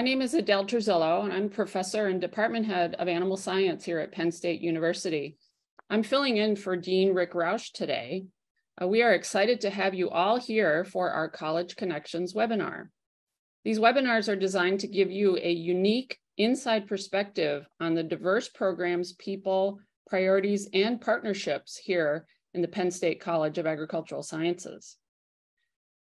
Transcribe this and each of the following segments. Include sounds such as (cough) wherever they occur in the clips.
My name is Adele Turzillo, and I'm professor and department head of animal science here at Penn State University. I'm filling in for Dean Rick Roush today. Uh, we are excited to have you all here for our College Connections webinar. These webinars are designed to give you a unique inside perspective on the diverse programs, people, priorities, and partnerships here in the Penn State College of Agricultural Sciences.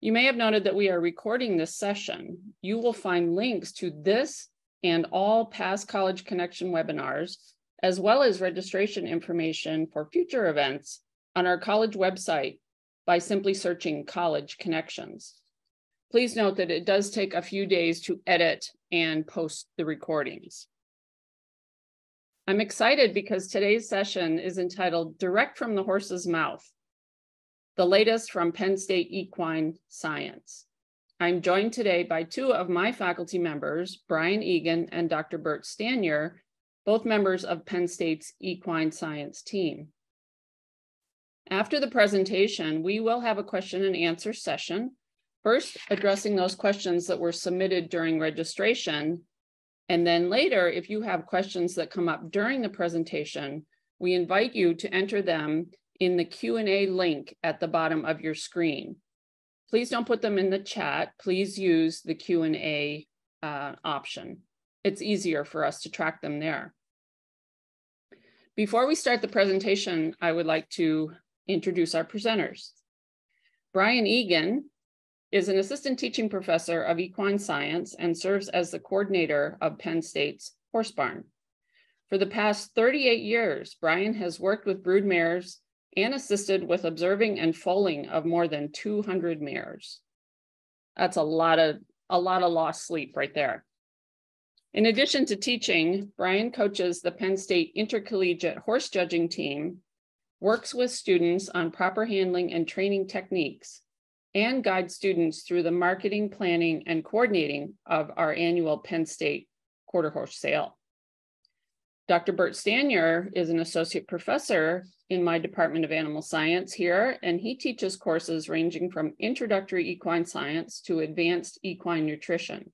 You may have noted that we are recording this session. You will find links to this and all past College Connection webinars, as well as registration information for future events on our college website by simply searching College Connections. Please note that it does take a few days to edit and post the recordings. I'm excited because today's session is entitled Direct from the Horse's Mouth, the latest from Penn State Equine Science. I'm joined today by two of my faculty members, Brian Egan and Dr. Burt Staniar, both members of Penn State's Equine Science team. After the presentation, we will have a question and answer session, first addressing those questions that were submitted during registration and then later, if you have questions that come up during the presentation, we invite you to enter them in the Q&A link at the bottom of your screen. Please don't put them in the chat. Please use the Q&A uh, option. It's easier for us to track them there. Before we start the presentation, I would like to introduce our presenters. Brian Egan is an assistant teaching professor of equine science and serves as the coordinator of Penn State's Horse Barn. For the past 38 years, Brian has worked with brood mares and assisted with observing and foaling of more than 200 mares. That's a lot of a lot of lost sleep right there. In addition to teaching, Brian coaches the Penn State Intercollegiate Horse Judging Team, works with students on proper handling and training techniques, and guide students through the marketing, planning, and coordinating of our annual Penn State quarter horse sale. Dr. Burt Staniar is an associate professor in my Department of Animal Science here, and he teaches courses ranging from introductory equine science to advanced equine nutrition.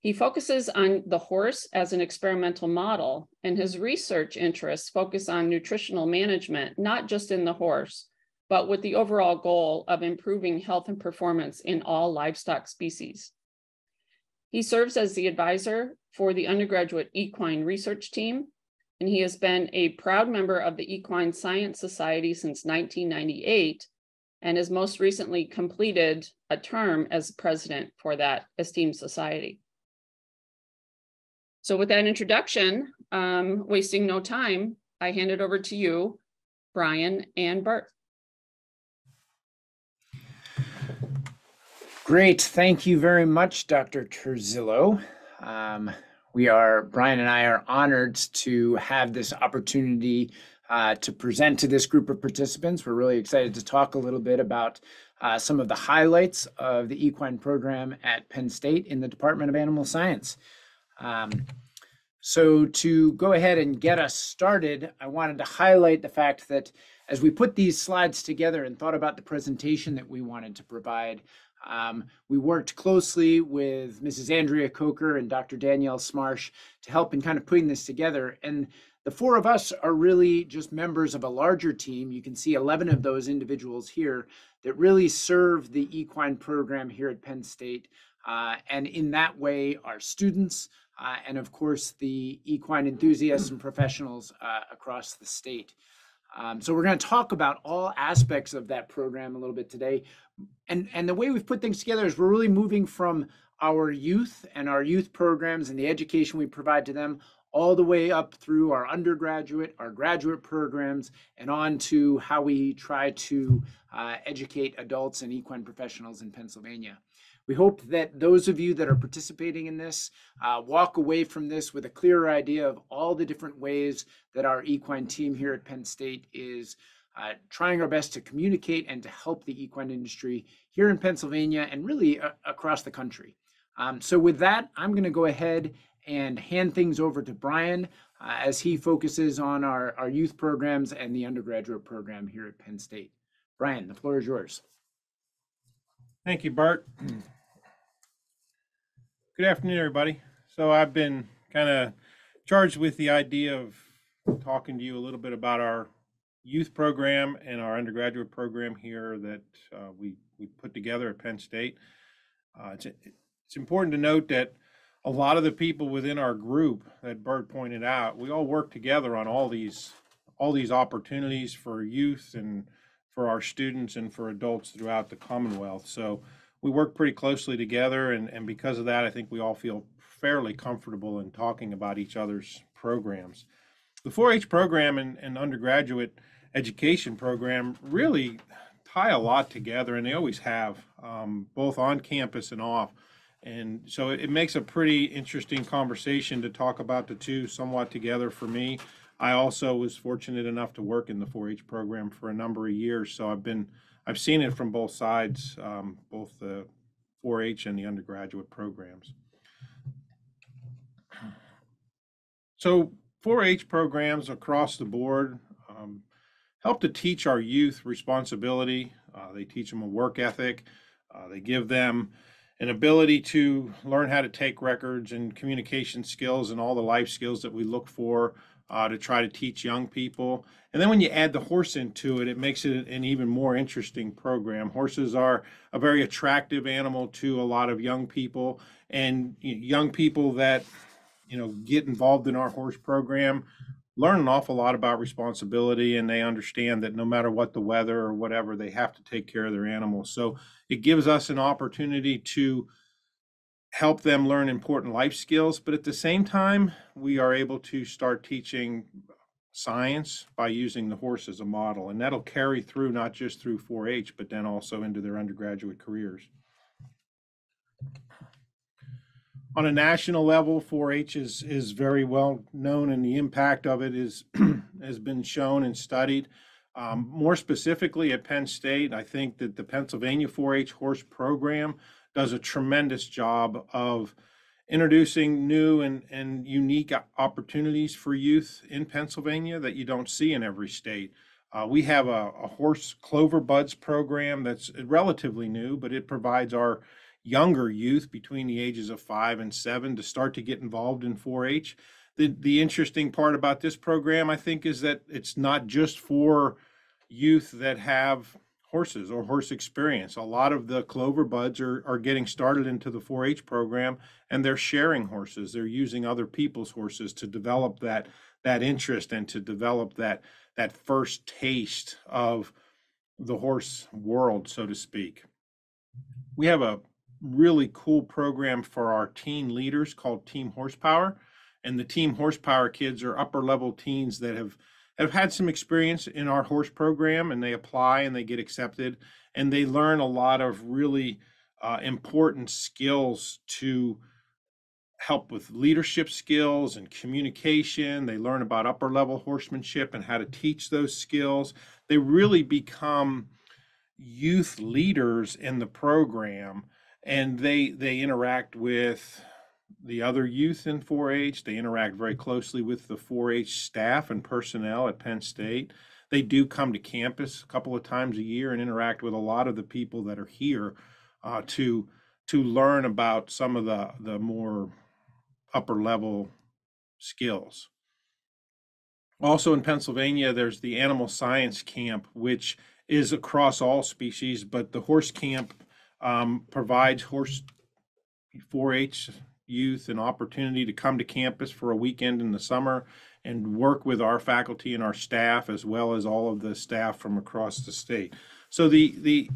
He focuses on the horse as an experimental model, and his research interests focus on nutritional management, not just in the horse, but with the overall goal of improving health and performance in all livestock species. He serves as the advisor for the undergraduate equine research team, and he has been a proud member of the Equine Science Society since 1998 and has most recently completed a term as president for that esteemed society. So with that introduction, um, wasting no time, I hand it over to you, Brian and Burt. Great. Thank you very much, Dr. Turzillo. Um, we are, Brian and I are honored to have this opportunity uh, to present to this group of participants. We're really excited to talk a little bit about uh, some of the highlights of the equine program at Penn State in the Department of Animal Science. Um, so to go ahead and get us started, I wanted to highlight the fact that as we put these slides together and thought about the presentation that we wanted to provide, um, we worked closely with Mrs. Andrea Coker and Dr. Danielle Smarsh to help in kind of putting this together. And the four of us are really just members of a larger team. You can see 11 of those individuals here that really serve the equine program here at Penn State. Uh, and in that way, our students, uh, and of course, the equine enthusiasts and professionals uh, across the state. Um, so we're going to talk about all aspects of that program a little bit today. And, and the way we've put things together is we're really moving from our youth and our youth programs and the education we provide to them all the way up through our undergraduate, our graduate programs, and on to how we try to uh, educate adults and equine professionals in Pennsylvania. We hope that those of you that are participating in this uh, walk away from this with a clearer idea of all the different ways that our equine team here at Penn State is uh, trying our best to communicate and to help the equine industry here in Pennsylvania and really uh, across the country. Um, so, with that, I'm going to go ahead and hand things over to Brian uh, as he focuses on our, our youth programs and the undergraduate program here at Penn State. Brian, the floor is yours. Thank you, Bart. Good afternoon, everybody. So I've been kind of charged with the idea of talking to you a little bit about our youth program and our undergraduate program here that uh, we we put together at Penn State. Uh, it's it's important to note that a lot of the people within our group that Burt pointed out, we all work together on all these all these opportunities for youth and for our students and for adults throughout the Commonwealth. So we work pretty closely together, and, and because of that, I think we all feel fairly comfortable in talking about each other's programs. The 4 H program and, and undergraduate education program really tie a lot together, and they always have, um, both on campus and off. And so it makes a pretty interesting conversation to talk about the two somewhat together for me. I also was fortunate enough to work in the 4-H program for a number of years, so I've been I've seen it from both sides, um, both the 4-H and the undergraduate programs. So 4-H programs across the board um, help to teach our youth responsibility. Uh, they teach them a work ethic. Uh, they give them an ability to learn how to take records and communication skills and all the life skills that we look for uh, to try to teach young people. And then when you add the horse into it, it makes it an even more interesting program. Horses are a very attractive animal to a lot of young people, and young people that you know get involved in our horse program learn an awful lot about responsibility and they understand that no matter what the weather or whatever they have to take care of their animals. So it gives us an opportunity to help them learn important life skills but at the same time we are able to start teaching science by using the horse as a model and that'll carry through not just through 4-h but then also into their undergraduate careers on a national level, 4-H is is very well known, and the impact of it is (clears throat) has been shown and studied. Um, more specifically, at Penn State, I think that the Pennsylvania 4-H horse program does a tremendous job of introducing new and, and unique opportunities for youth in Pennsylvania that you don't see in every state. Uh, we have a, a horse clover buds program that's relatively new, but it provides our younger youth between the ages of five and seven to start to get involved in 4-H. The the interesting part about this program, I think, is that it's not just for youth that have horses or horse experience. A lot of the clover buds are, are getting started into the 4-H program and they're sharing horses. They're using other people's horses to develop that that interest and to develop that that first taste of the horse world, so to speak. We have a really cool program for our teen leaders called Team Horsepower. And the Team Horsepower kids are upper level teens that have have had some experience in our horse program and they apply and they get accepted and they learn a lot of really uh, important skills to help with leadership skills and communication. They learn about upper level horsemanship and how to teach those skills. They really become youth leaders in the program and they they interact with the other youth in 4-H. They interact very closely with the 4-H staff and personnel at Penn State. They do come to campus a couple of times a year and interact with a lot of the people that are here uh, to to learn about some of the the more upper level skills. Also in Pennsylvania, there's the animal science camp, which is across all species, but the horse camp um, provides horse 4-H youth an opportunity to come to campus for a weekend in the summer and work with our faculty and our staff as well as all of the staff from across the state. So the the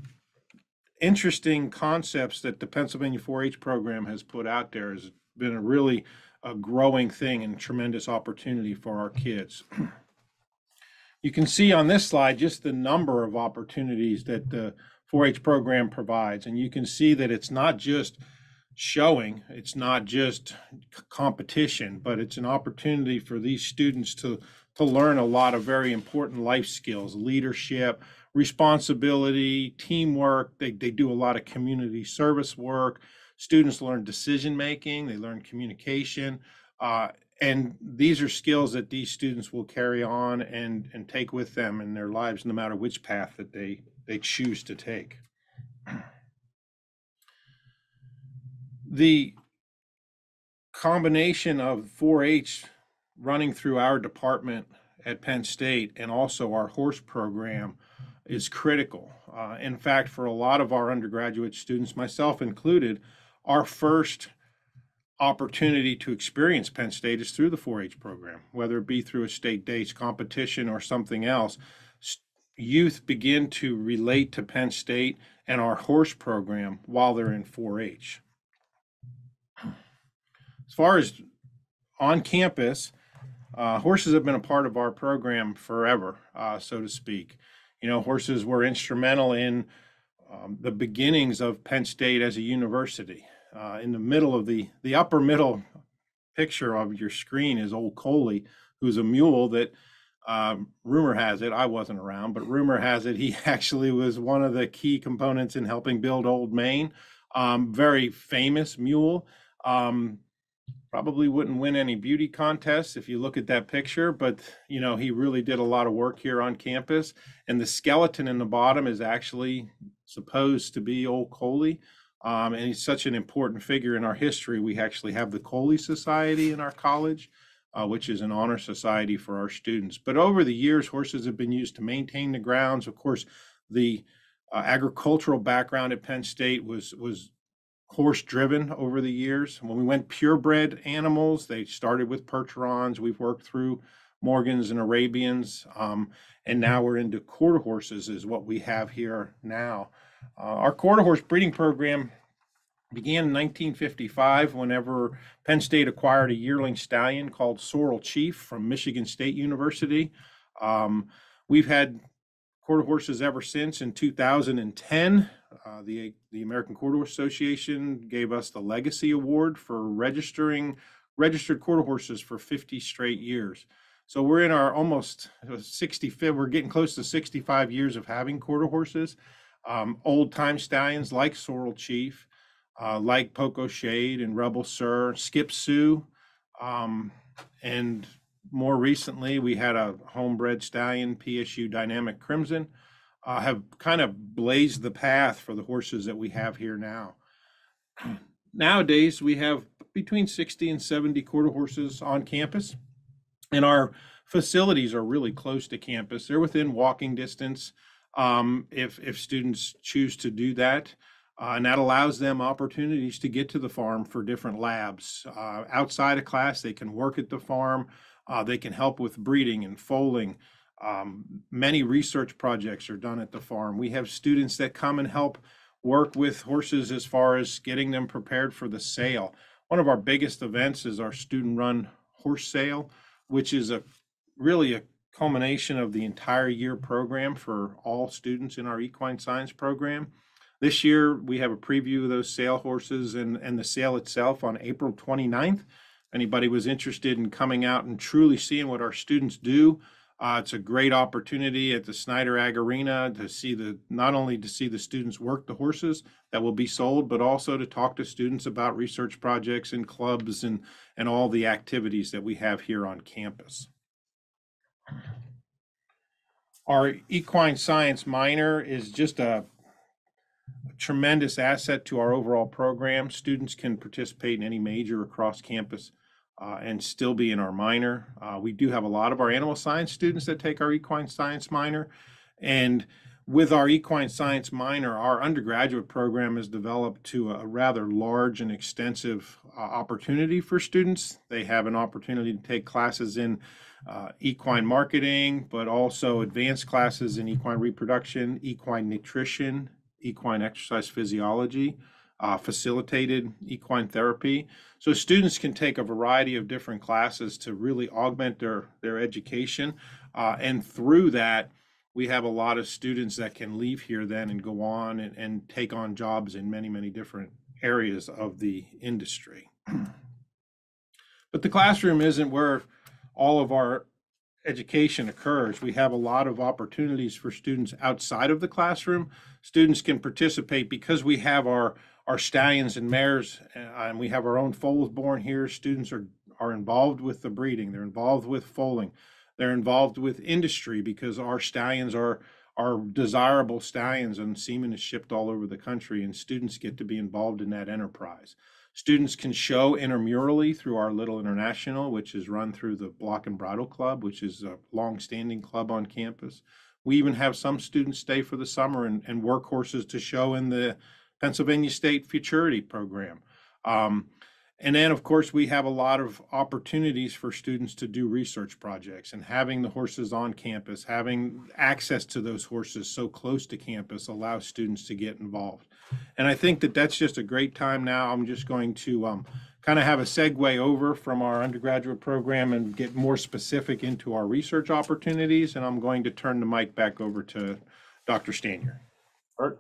interesting concepts that the Pennsylvania 4-H program has put out there has been a really a growing thing and tremendous opportunity for our kids. (clears throat) you can see on this slide just the number of opportunities that the 4-H program provides. And you can see that it's not just showing, it's not just competition, but it's an opportunity for these students to, to learn a lot of very important life skills, leadership, responsibility, teamwork. They, they do a lot of community service work. Students learn decision making, they learn communication. Uh, and these are skills that these students will carry on and, and take with them in their lives, no matter which path that they they choose to take. The combination of 4-H running through our department at Penn State and also our horse program is critical. Uh, in fact, for a lot of our undergraduate students, myself included, our first opportunity to experience Penn State is through the 4-H program, whether it be through a state dates competition or something else. Youth begin to relate to Penn State and our horse program while they're in 4-H. As far as on campus, uh, horses have been a part of our program forever, uh, so to speak. You know, horses were instrumental in um, the beginnings of Penn State as a university. Uh, in the middle of the the upper middle picture of your screen is old Coaly, who's a mule that um, rumor has it I wasn't around, but rumor has it he (laughs) actually was one of the key components in helping build Old Main. Um, very famous mule. Um, probably wouldn't win any beauty contests if you look at that picture, but you know, he really did a lot of work here on campus. And the skeleton in the bottom is actually supposed to be old Coaly. Um, and he's such an important figure in our history. We actually have the Coaly Society in our college, uh, which is an honor society for our students. But over the years, horses have been used to maintain the grounds. Of course, the uh, agricultural background at Penn State was was horse driven over the years. When we went purebred animals, they started with Percherons. We've worked through Morgans and Arabians, um, and now we're into quarter horses, is what we have here now. Uh, our quarter horse breeding program began in 1955 whenever Penn State acquired a yearling stallion called Sorrel Chief from Michigan State University. Um, we've had quarter horses ever since. In 2010, uh, the the American Quarter Horse Association gave us the Legacy Award for registering registered quarter horses for 50 straight years. So we're in our almost 65. We're getting close to 65 years of having quarter horses. Um, old time stallions like Sorrel Chief, uh, like Poco Shade and Rebel Sir, Skip Sue, um, and more recently we had a homebred stallion, PSU Dynamic Crimson uh, have kind of blazed the path for the horses that we have here now. (clears throat) Nowadays, we have between 60 and 70 quarter horses on campus, and our facilities are really close to campus. They're within walking distance um, if, if students choose to do that. Uh, and that allows them opportunities to get to the farm for different labs. Uh, outside of class, they can work at the farm. Uh, they can help with breeding and foaling. Um, many research projects are done at the farm. We have students that come and help work with horses as far as getting them prepared for the sale. One of our biggest events is our student run horse sale, which is a really a culmination of the entire year program for all students in our equine science program. This year, we have a preview of those sale horses and, and the sale itself on April 29th. Anybody was interested in coming out and truly seeing what our students do, uh, it's a great opportunity at the Snider Ag Arena to see the not only to see the students work the horses that will be sold, but also to talk to students about research projects and clubs and and all the activities that we have here on campus. Our equine science minor is just a tremendous asset to our overall program. Students can participate in any major across campus uh, and still be in our minor. Uh, we do have a lot of our animal science students that take our equine science minor. And with our equine science minor, our undergraduate program is developed to a rather large and extensive uh, opportunity for students. They have an opportunity to take classes in uh, equine marketing, but also advanced classes in equine reproduction, equine nutrition, equine exercise physiology, uh, facilitated equine therapy. So students can take a variety of different classes to really augment their, their education. Uh, and through that, we have a lot of students that can leave here then and go on and, and take on jobs in many, many different areas of the industry. (clears throat) but the classroom isn't where all of our education occurs. We have a lot of opportunities for students outside of the classroom. Students can participate because we have our our stallions and mares, uh, and we have our own foals born here. Students are are involved with the breeding. They're involved with foaling. They're involved with industry because our stallions are are desirable stallions, and semen is shipped all over the country, and students get to be involved in that enterprise. Students can show intramurally through our Little International, which is run through the Block and Bridle Club, which is a long-standing club on campus. We even have some students stay for the summer and, and work horses to show in the Pennsylvania State Futurity Program. Um, and then, of course, we have a lot of opportunities for students to do research projects and having the horses on campus, having access to those horses so close to campus allows students to get involved. And I think that that's just a great time now. I'm just going to um, kind of have a segue over from our undergraduate program and get more specific into our research opportunities. And I'm going to turn the mic back over to Dr. Staniar. Art?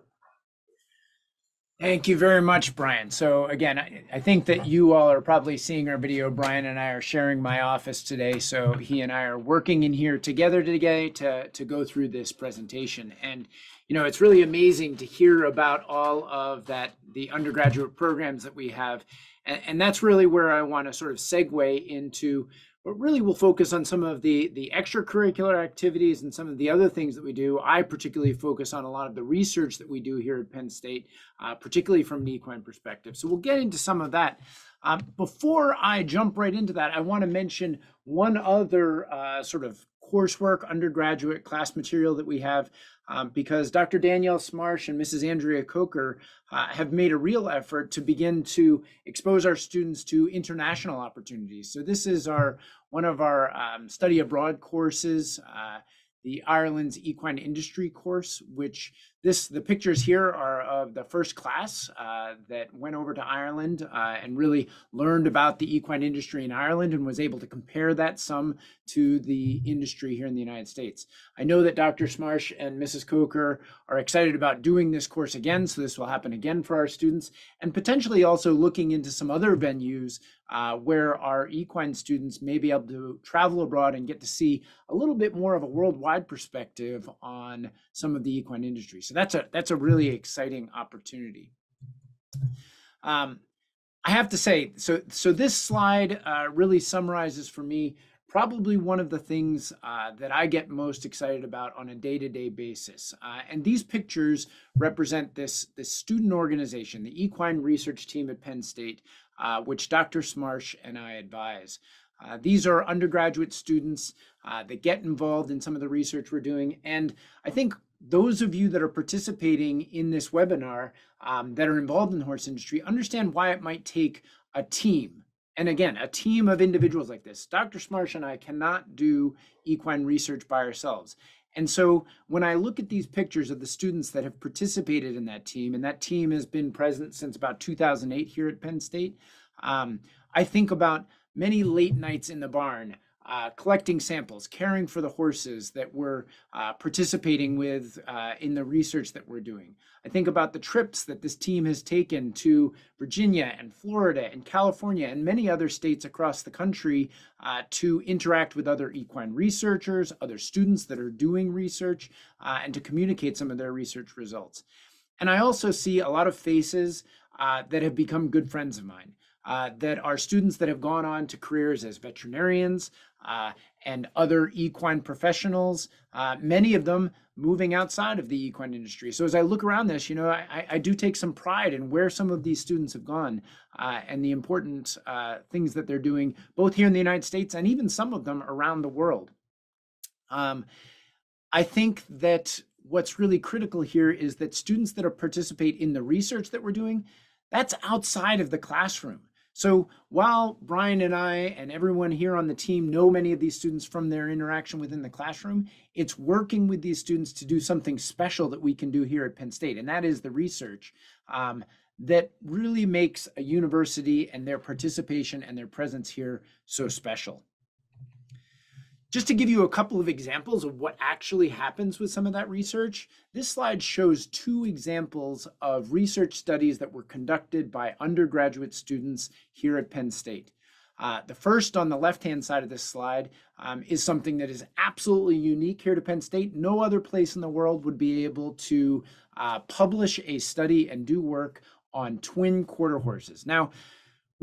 Thank you very much, Brian. So again, I, I think that you all are probably seeing our video. Brian and I are sharing my office today. So he and I are working in here together today to, to go through this presentation. And, you know, it's really amazing to hear about all of that, the undergraduate programs that we have. And, and that's really where I want to sort of segue into but really we'll focus on some of the the extracurricular activities and some of the other things that we do. I particularly focus on a lot of the research that we do here at penn state uh, particularly from an equine perspective. So we'll get into some of that. Um, before i jump right into that i want to mention one other uh, sort of coursework undergraduate class material that we have um, because Dr. Danielle Smarsh and Mrs. Andrea Coker uh, have made a real effort to begin to expose our students to international opportunities. So this is our one of our um, study abroad courses. Uh, the Ireland's Equine Industry course, which this the pictures here are of the first class uh, that went over to Ireland uh, and really learned about the equine industry in Ireland and was able to compare that some to the industry here in the United States. I know that Dr. Smarsh and Mrs. Coker are excited about doing this course again, so this will happen again for our students, and potentially also looking into some other venues uh, where our equine students may be able to travel abroad and get to see a little bit more of a worldwide perspective on some of the equine industry. So that's a that's a really exciting opportunity. Um, I have to say, so so this slide uh, really summarizes for me probably one of the things uh, that I get most excited about on a day-to-day basis. Uh, and these pictures represent this, this student organization, the Equine Research Team at Penn State, uh, which Dr. Smarsh and I advise. Uh, these are undergraduate students uh, that get involved in some of the research we're doing. And I think those of you that are participating in this webinar um, that are involved in the horse industry understand why it might take a team. And again, a team of individuals like this. Dr. Smarsh and I cannot do equine research by ourselves. And so when I look at these pictures of the students that have participated in that team, and that team has been present since about 2008 here at Penn State, um, I think about many late nights in the barn uh, collecting samples, caring for the horses that we're uh, participating with uh, in the research that we're doing. I think about the trips that this team has taken to Virginia and Florida and California and many other states across the country uh, to interact with other equine researchers, other students that are doing research, uh, and to communicate some of their research results. And I also see a lot of faces uh, that have become good friends of mine. Uh, that are students that have gone on to careers as veterinarians, uh, and other equine professionals, uh, many of them moving outside of the equine industry. So as I look around this, you know, I, I do take some pride in where some of these students have gone uh, and the important uh, things that they're doing, both here in the United States and even some of them around the world. Um, I think that what's really critical here is that students that participate in the research that we're doing, that's outside of the classroom. So while Brian and I and everyone here on the team know many of these students from their interaction within the classroom, it's working with these students to do something special that we can do here at Penn State, and that is the research um, that really makes a university and their participation and their presence here so special. Just to give you a couple of examples of what actually happens with some of that research, this slide shows two examples of research studies that were conducted by undergraduate students here at Penn State. Uh, the first on the left-hand side of this slide um, is something that is absolutely unique here to Penn State. No other place in the world would be able to uh, publish a study and do work on twin quarter horses. Now,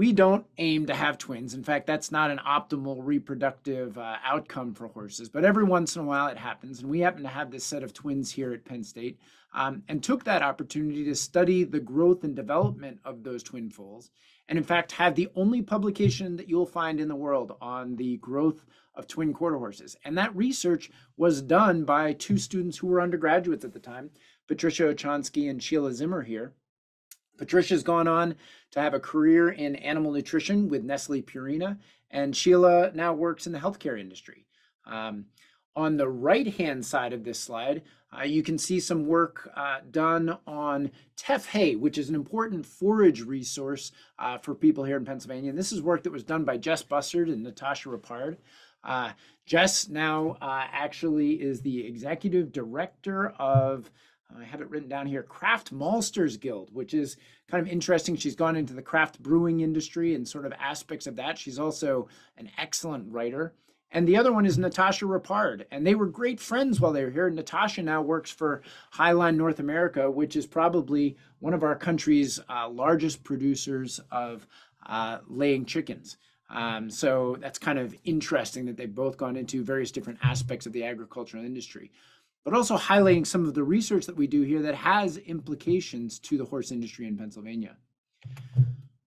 we don't aim to have twins. In fact, that's not an optimal reproductive uh, outcome for horses, but every once in a while it happens. And we happen to have this set of twins here at Penn State um, and took that opportunity to study the growth and development of those twin foals. And in fact, have the only publication that you'll find in the world on the growth of twin quarter horses. And that research was done by two students who were undergraduates at the time, Patricia Ochonsky and Sheila Zimmer here. Patricia's gone on to have a career in animal nutrition with Nestle Purina, and Sheila now works in the healthcare industry. Um, on the right hand side of this slide, uh, you can see some work uh, done on teff hay, which is an important forage resource uh, for people here in Pennsylvania. And this is work that was done by Jess Bussard and Natasha Rapard. Uh, Jess now uh, actually is the executive director of I have it written down here Craft Maltsters Guild, which is kind of interesting. She's gone into the craft brewing industry and sort of aspects of that. She's also an excellent writer. And the other one is Natasha Rapard. And they were great friends while they were here. Natasha now works for Hy-Line North America, which is probably one of our country's uh, largest producers of uh, laying chickens. Um, so that's kind of interesting that they've both gone into various different aspects of the agricultural industry but also highlighting some of the research that we do here that has implications to the horse industry in Pennsylvania.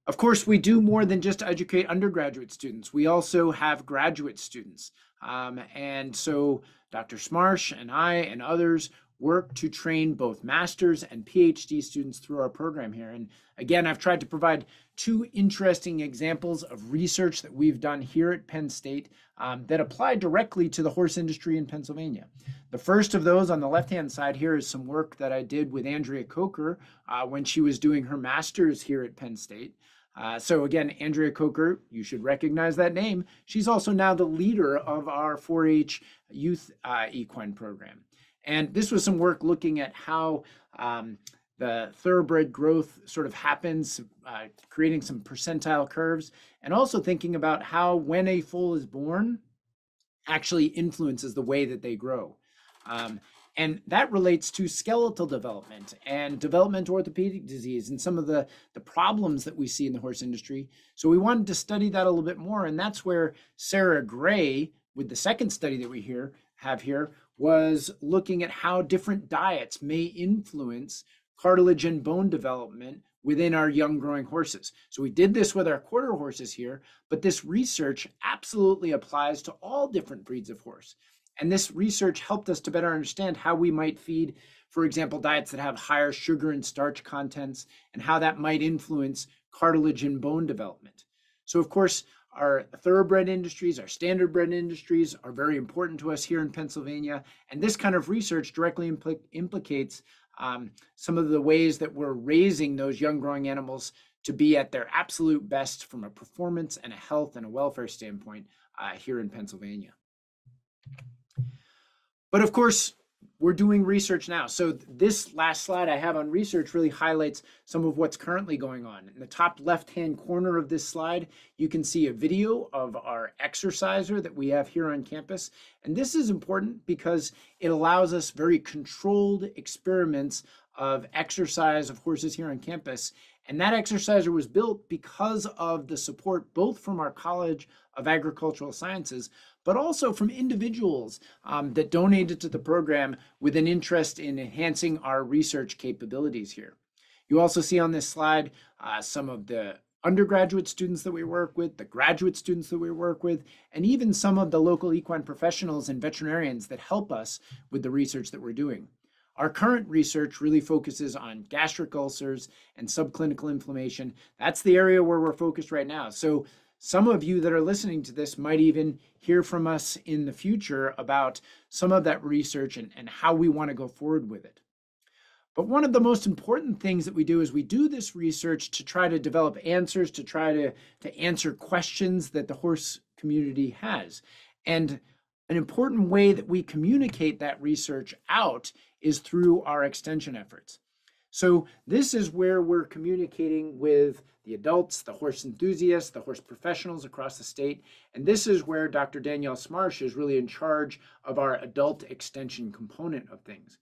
Of course, we do more than just educate undergraduate students. We also have graduate students. Um, and so Dr. Smarsh and I and others work to train both master's and PhD students through our program here. And again, I've tried to provide two interesting examples of research that we've done here at Penn State um, that apply directly to the horse industry in Pennsylvania. The first of those on the left-hand side here is some work that I did with Andrea Coker uh, when she was doing her master's here at Penn State. Uh, so again, Andrea Coker, you should recognize that name. She's also now the leader of our 4-H youth uh, equine program. And this was some work looking at how um, the thoroughbred growth sort of happens, uh, creating some percentile curves, and also thinking about how when a foal is born actually influences the way that they grow. Um, and that relates to skeletal development and developmental orthopedic disease and some of the, the problems that we see in the horse industry. So we wanted to study that a little bit more. And that's where Sarah Gray, with the second study that we here have here, was looking at how different diets may influence cartilage and bone development within our young growing horses. So we did this with our quarter horses here, but this research absolutely applies to all different breeds of horse. And this research helped us to better understand how we might feed, for example, diets that have higher sugar and starch contents and how that might influence cartilage and bone development. So of course, our thoroughbred industries, our standardbred industries are very important to us here in Pennsylvania. And this kind of research directly impl implicates um, some of the ways that we're raising those young growing animals to be at their absolute best from a performance and a health and a welfare standpoint uh, here in Pennsylvania. But of course, we're doing research now. So this last slide I have on research really highlights some of what's currently going on. In the top left-hand corner of this slide, you can see a video of our exerciser that we have here on campus. And this is important because it allows us very controlled experiments of exercise of horses here on campus. And that exerciser was built because of the support both from our College of Agricultural Sciences, but also from individuals um, that donated to the program with an interest in enhancing our research capabilities here. You also see on this slide uh, some of the undergraduate students that we work with, the graduate students that we work with, and even some of the local equine professionals and veterinarians that help us with the research that we're doing. Our current research really focuses on gastric ulcers and subclinical inflammation. That's the area where we're focused right now. So some of you that are listening to this might even hear from us in the future about some of that research and, and how we want to go forward with it. But one of the most important things that we do is we do this research to try to develop answers, to try to, to answer questions that the horse community has. And an important way that we communicate that research out is through our extension efforts. So this is where we're communicating with the adults, the horse enthusiasts, the horse professionals across the state. And this is where Dr. Danielle Smarsh is really in charge of our adult extension component of things.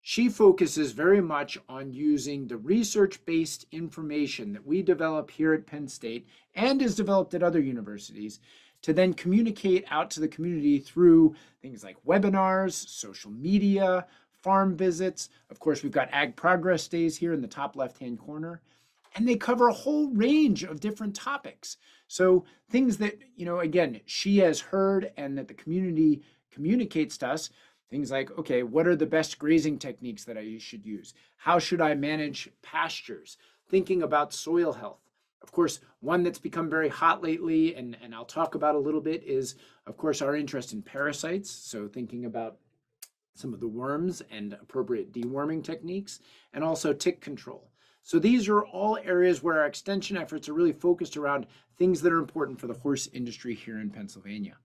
she focuses very much on using the research-based information that we develop here at Penn State and is developed at other universities to then communicate out to the community through things like webinars, social media, farm visits. Of course, we've got Ag Progress Days here in the top left-hand corner, and they cover a whole range of different topics. So things that, you know, again, she has heard and that the community communicates to us, things like, okay, what are the best grazing techniques that I should use? How should I manage pastures? Thinking about soil health. Of course, one that's become very hot lately, and, and I'll talk about a little bit, is of course our interest in parasites. So thinking about some of the worms and appropriate deworming techniques, and also tick control. So these are all areas where our extension efforts are really focused around things that are important for the horse industry here in Pennsylvania.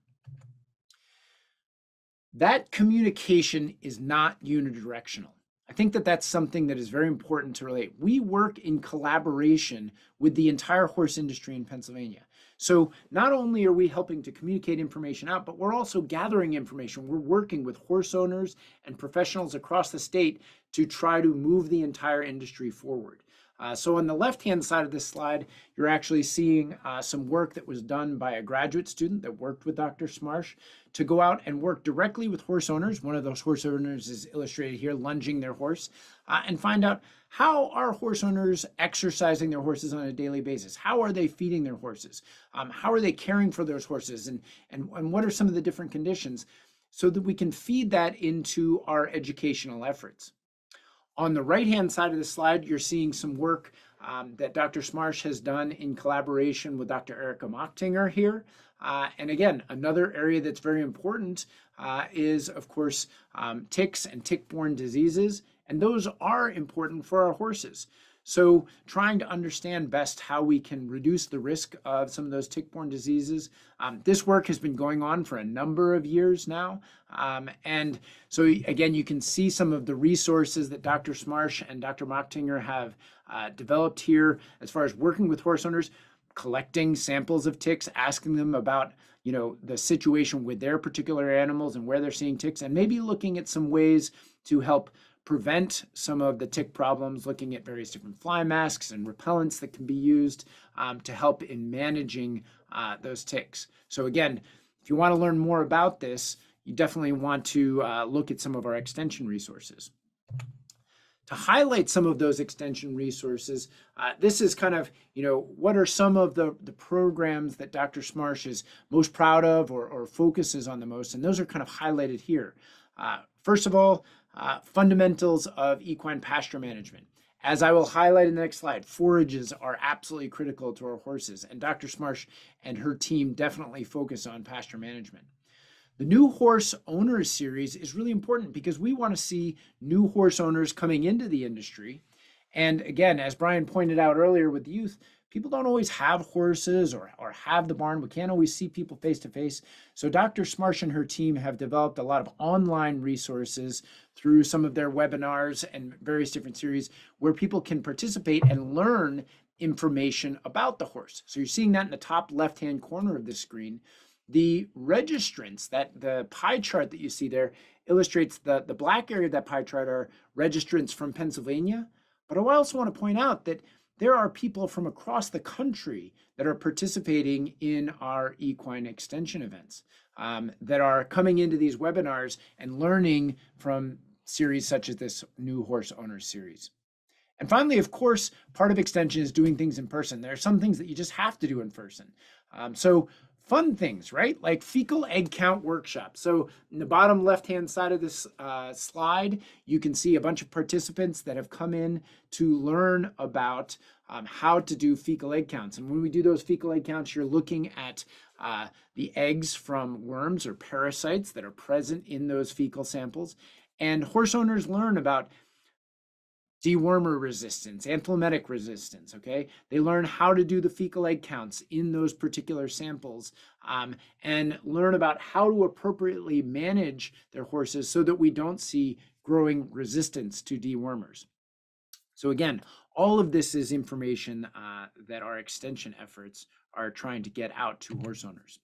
That communication is not unidirectional. I think that that's something that is very important to relate. We work in collaboration with the entire horse industry in Pennsylvania. So not only are we helping to communicate information out, but we're also gathering information. We're working with horse owners and professionals across the state to try to move the entire industry forward. Uh, so on the left-hand side of this slide, you're actually seeing uh, some work that was done by a graduate student that worked with Dr. Smarsh to go out and work directly with horse owners. One of those horse owners is illustrated here, lunging their horse, uh, and find out how are horse owners exercising their horses on a daily basis? How are they feeding their horses? Um, how are they caring for those horses? And, and, and what are some of the different conditions? So that we can feed that into our educational efforts. On the right-hand side of the slide, you're seeing some work um, that Dr. Smarsh has done in collaboration with Dr. Erika Machtinger here. Uh, and again, another area that's very important uh, is, of course, um, ticks and tick-borne diseases. And those are important for our horses. So trying to understand best how we can reduce the risk of some of those tick-borne diseases. Um, this work has been going on for a number of years now. Um, and so again, you can see some of the resources that Dr. Smarsh and Dr. Machtinger have uh, developed here as far as working with horse owners, collecting samples of ticks, asking them about you know the situation with their particular animals and where they're seeing ticks, and maybe looking at some ways to help prevent some of the tick problems, looking at various different fly masks and repellents that can be used um, to help in managing uh, those ticks. So again, if you want to learn more about this, you definitely want to uh, look at some of our extension resources. To highlight some of those extension resources, uh, this is kind of, you know, what are some of the, the programs that Dr. Smarsh is most proud of or, or focuses on the most, and those are kind of highlighted here. Uh, first of all, uh, fundamentals of equine pasture management. As I will highlight in the next slide, forages are absolutely critical to our horses, and Dr. Smarsh and her team definitely focus on pasture management. The new horse owners series is really important because we want to see new horse owners coming into the industry. And again, as Brian pointed out earlier with youth, people don't always have horses or, or have the barn. We can't always see people face to face. So Dr. Smarsh and her team have developed a lot of online resources through some of their webinars and various different series where people can participate and learn information about the horse. So you're seeing that in the top left-hand corner of the screen. The registrants, that the pie chart that you see there illustrates the, the black area of that pie chart are registrants from Pennsylvania. But I also want to point out that there are people from across the country that are participating in our equine extension events um, that are coming into these webinars and learning from series such as this new horse owners series. And finally, of course, part of extension is doing things in person. There are some things that you just have to do in person. Um, so fun things, right? Like fecal egg count workshop. So in the bottom left-hand side of this uh, slide, you can see a bunch of participants that have come in to learn about um, how to do fecal egg counts. And when we do those fecal egg counts, you're looking at uh, the eggs from worms or parasites that are present in those fecal samples. And horse owners learn about dewormer resistance, anthelmintic resistance, okay? They learn how to do the fecal egg counts in those particular samples um, and learn about how to appropriately manage their horses so that we don't see growing resistance to dewormers. So again, all of this is information uh, that our extension efforts are trying to get out to horse owners.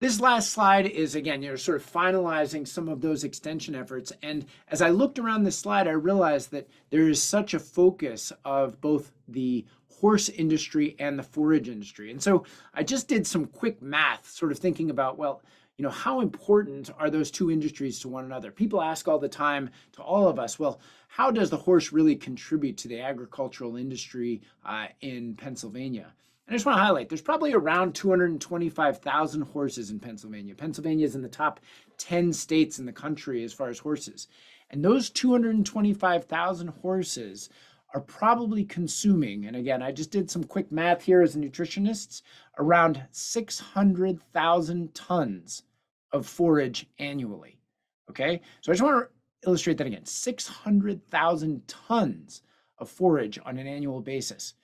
This last slide is again, you're sort of finalizing some of those extension efforts. And as I looked around this slide, I realized that there is such a focus of both the horse industry and the forage industry. And so I just did some quick math, sort of thinking about, well, you know, how important are those two industries to one another? People ask all the time to all of us, well, how does the horse really contribute to the agricultural industry uh, in Pennsylvania? I just want to highlight there's probably around 225,000 horses in Pennsylvania. Pennsylvania is in the top 10 states in the country as far as horses. And those 225,000 horses are probably consuming, and again, I just did some quick math here as a nutritionist, around 600,000 tons of forage annually. Okay, so I just want to illustrate that again 600,000 tons of forage on an annual basis.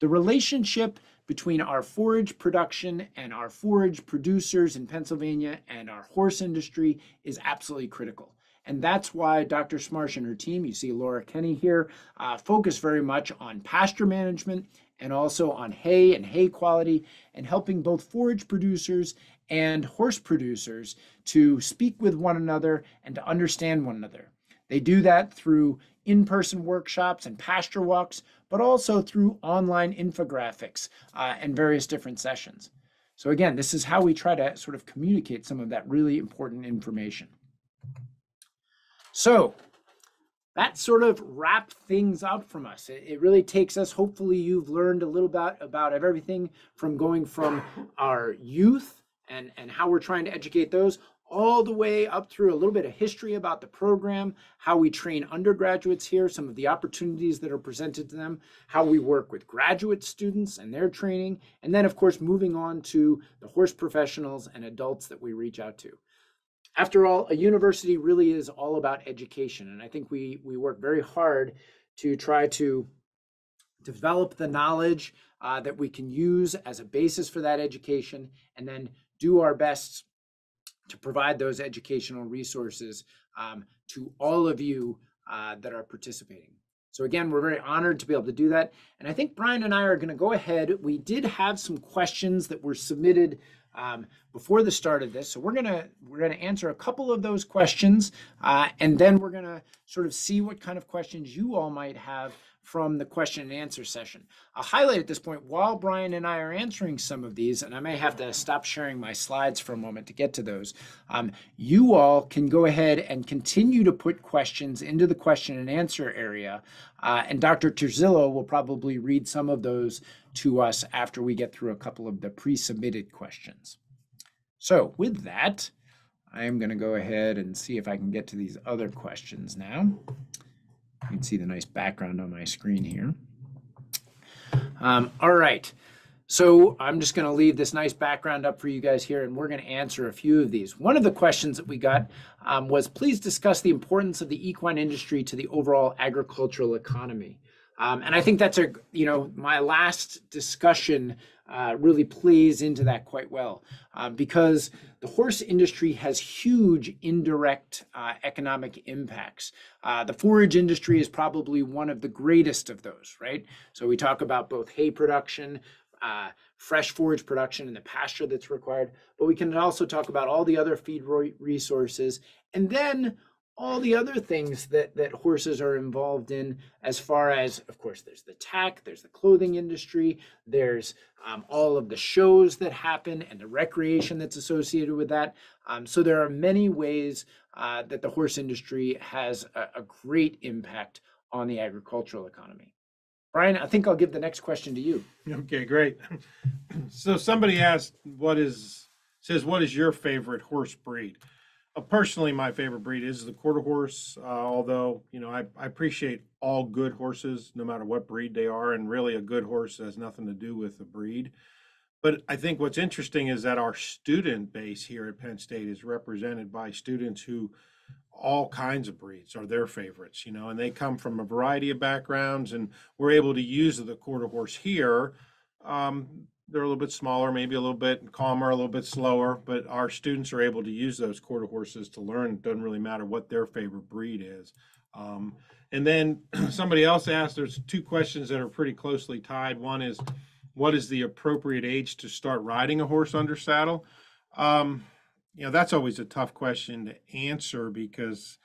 The relationship between our forage production and our forage producers in Pennsylvania and our horse industry is absolutely critical. And that's why Dr. Smarsh and her team, you see Laura Kenny here, uh, focus very much on pasture management and also on hay and hay quality and helping both forage producers and horse producers to speak with one another and to understand one another. They do that through in person workshops and pasture walks, but also through online infographics uh, and various different sessions. So, again, this is how we try to sort of communicate some of that really important information. So, that sort of wrapped things up from us. It, it, really takes us, hopefully, you've learned a little bit about everything from going from our youth and, and how we're trying to educate those all the way up through a little bit of history about the program, how we train undergraduates here, some of the opportunities that are presented to them, how we work with graduate students and their training, and then, of course, moving on to the horse professionals and adults that we reach out to. After all, a university really is all about education, and I think we, we work very hard to try to develop the knowledge uh, that we can use as a basis for that education, and then do our best provide those educational resources um, to all of you uh, that are participating. So again, we're very honored to be able to do that. And I think Brian and I are going to go ahead. We did have some questions that were submitted um, before the start of this, so we're gonna we're gonna answer a couple of those questions, uh, and then we're gonna sort of see what kind of questions you all might have from the question and answer session. I'll highlight at this point while Brian and I are answering some of these, and I may have to stop sharing my slides for a moment to get to those. Um, you all can go ahead and continue to put questions into the question and answer area, uh, and Dr. Turzillo will probably read some of those to us after we get through a couple of the pre-submitted questions. So with that, I'm going to go ahead and see if I can get to these other questions now. You can see the nice background on my screen here. Um, all right. So I'm just going to leave this nice background up for you guys here, and we're going to answer a few of these. One of the questions that we got um, was, please discuss the importance of the equine industry to the overall agricultural economy. Um, and I think that's a, you know, my last discussion uh, really plays into that quite well uh, because the horse industry has huge indirect uh, economic impacts. Uh, the forage industry is probably one of the greatest of those, right? So we talk about both hay production, uh, fresh forage production, and the pasture that's required, but we can also talk about all the other feed resources. And then all the other things that that horses are involved in as far as of course there's the tack there's the clothing industry there's um, all of the shows that happen and the recreation that's associated with that. Um, so there are many ways uh, that the horse industry has a, a great impact on the agricultural economy. Brian i think i'll give the next question to you. Okay great. (clears throat) So somebody asked what is says what is your favorite horse breed personally, my favorite breed is the quarter horse. Uh, although you know, I, I appreciate all good horses, no matter what breed they are, and really a good horse has nothing to do with the breed. But I think what's interesting is that our student base here at Penn State is represented by students who all kinds of breeds are their favorites, you know, and they come from a variety of backgrounds, and we're able to use the quarter horse here um, they're a little bit smaller, maybe a little bit calmer, a little bit slower, but our students are able to use those quarter horses to learn. It doesn't really matter what their favorite breed is. Um, and then (clears throat) somebody else asked, there's two questions that are pretty closely tied. One is, what is the appropriate age to start riding a horse under saddle? Um, you know, that's always a tough question to answer because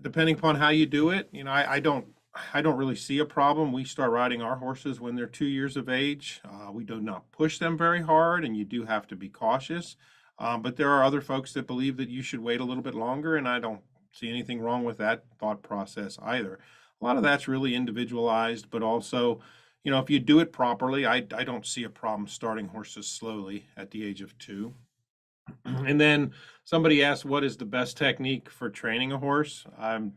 depending upon how you do it, you know, I, I don't, I don't really see a problem. We start riding our horses when they're two years of age. Uh, we do not push them very hard, and you do have to be cautious. Um, but there are other folks that believe that you should wait a little bit longer, and I don't see anything wrong with that thought process either. A lot of that's really individualized, but also, you know, if you do it properly, I, I don't see a problem starting horses slowly at the age of two. (clears throat) and then somebody asked, what is the best technique for training a horse? I'm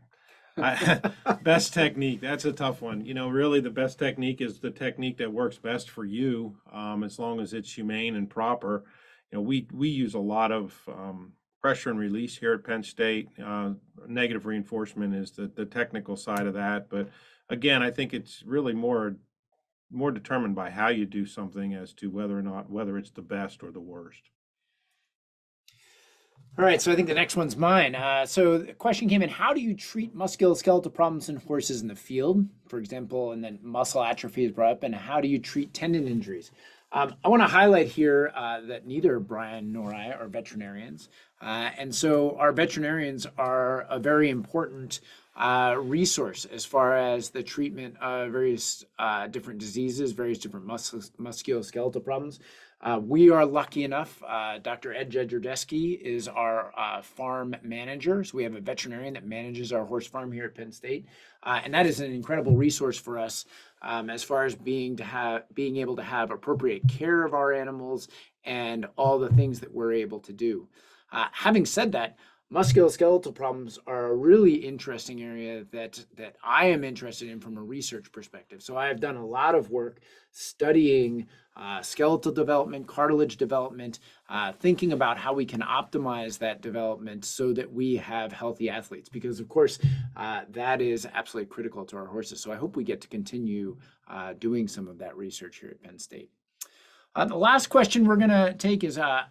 (laughs) Best technique that's a tough one. You know really the best technique is the technique that works best for you um, as long as it's humane and proper. You know we we use a lot of um, pressure and release here at penn state. Uh, negative reinforcement is the, the technical side of that but again i think it's really more more determined by how you do something as to whether or not whether it's the best or the worst all right, so I think the next one's mine. Uh, so the question came in: How do you treat musculoskeletal problems in horses in the field, for example, and then muscle atrophy is brought up, and how do you treat tendon injuries? Um, I want to highlight here uh, that neither Brian nor I are veterinarians, uh, and so our veterinarians are a very important uh, resource as far as the treatment of various uh, different diseases, various different mus- musculoskeletal problems. Uh, we are lucky enough. Uh, Dr. Ed Jedrzejewski is our uh, farm manager. So we have a veterinarian that manages our horse farm here at Penn State, uh, and that is an incredible resource for us um, as far as being to have being able to have appropriate care of our animals and all the things that we're able to do. Uh, having said that, musculoskeletal problems are a really interesting area that that I am interested in from a research perspective. So I have done a lot of work studying uh, skeletal development, cartilage development, uh, thinking about how we can optimize that development so that we have healthy athletes. Because of course, uh, that is absolutely critical to our horses. So I hope we get to continue uh, doing some of that research here at Penn State. Uh, the last question we're going to take is uh,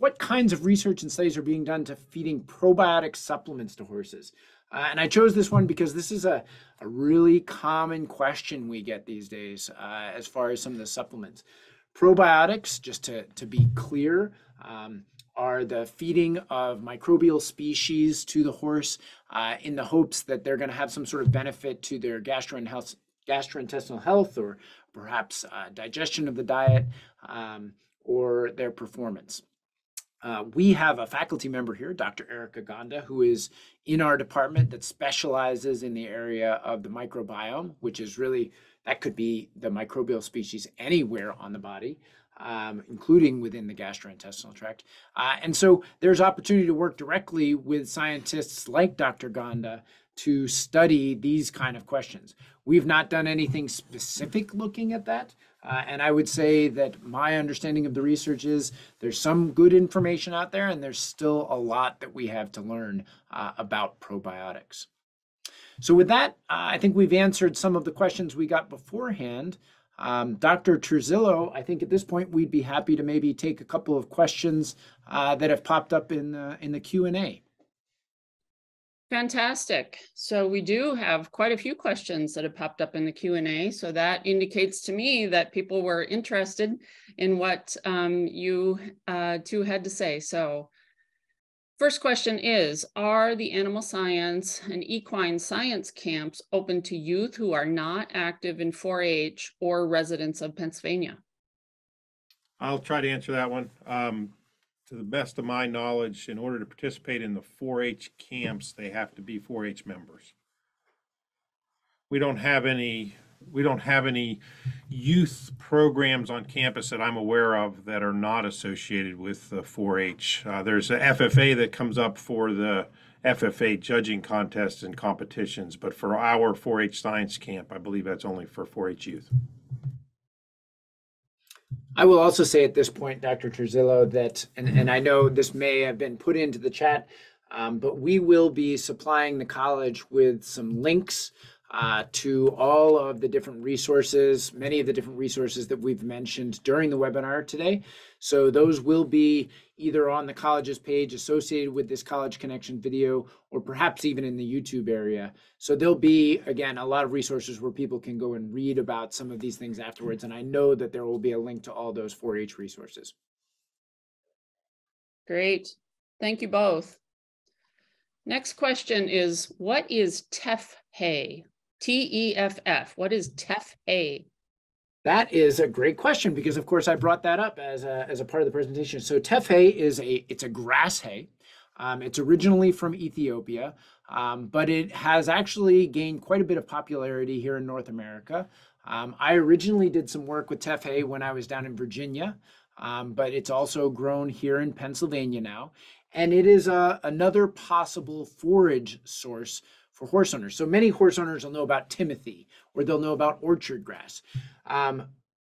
what kinds of research and studies are being done to feeding probiotic supplements to horses? Uh, and I chose this one because this is a, a really common question we get these days uh, as far as some of the supplements. Probiotics, just to, to be clear, um, are the feeding of microbial species to the horse uh, in the hopes that they're going to have some sort of benefit to their gastrointestinal health or perhaps uh, digestion of the diet um, or their performance. Uh, we have a faculty member here, Dr. Erika Ganda, who is in our department that specializes in the area of the microbiome, which is really, that could be the microbial species anywhere on the body, um, including within the gastrointestinal tract. Uh, and so there's opportunity to work directly with scientists like Dr. Gonda to study these kind of questions. We've not done anything specific looking at that, uh, and I would say that my understanding of the research is there's some good information out there, and there's still a lot that we have to learn uh, about probiotics. So, with that, uh, I think we've answered some of the questions we got beforehand. Um, Dr. Turzillo, I think at this point we'd be happy to maybe take a couple of questions uh, that have popped up in the, in the Q and A. Fantastic. So we do have quite a few questions that have popped up in the Q&A. So that indicates to me that people were interested in what um, you uh, two had to say. So first question is, are the animal science and equine science camps open to youth who are not active in 4-H or residents of Pennsylvania? I'll try to answer that one. Um, to the best of my knowledge, in order to participate in the 4-H camps, they have to be 4-H members. We don't have any, we don't have any youth programs on campus that I'm aware of that are not associated with the 4-H. Uh, there's a FFA that comes up for the FFA judging contests and competitions, but for our 4-H science camp, I believe that's only for 4-H youth. I will also say at this point, Dr. Turzillo, that, and, and I know this may have been put into the chat, um, but we will be supplying the college with some links uh, to all of the different resources, many of the different resources that we've mentioned during the webinar today. So those will be either on the college's page associated with this College Connection video, or perhaps even in the YouTube area. So there'll be, again, a lot of resources where people can go and read about some of these things afterwards. And I know that there will be a link to all those 4-H resources. Great. Thank you both. Next question is, what is teff hay? T-E-F-F. What is teff hay? That is a great question because, of course, I brought that up as a, as a part of the presentation. So teff hay is a it's a grass hay. Um, it's originally from Ethiopia, um, but it has actually gained quite a bit of popularity here in North America. Um, I originally did some work with teff hay when I was down in Virginia, um, but it's also grown here in Pennsylvania now, and it is a, another possible forage source for horse owners. So many horse owners will know about Timothy or they'll know about orchard grass. Um,